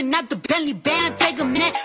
busting out the Bentley, band. Take a minute,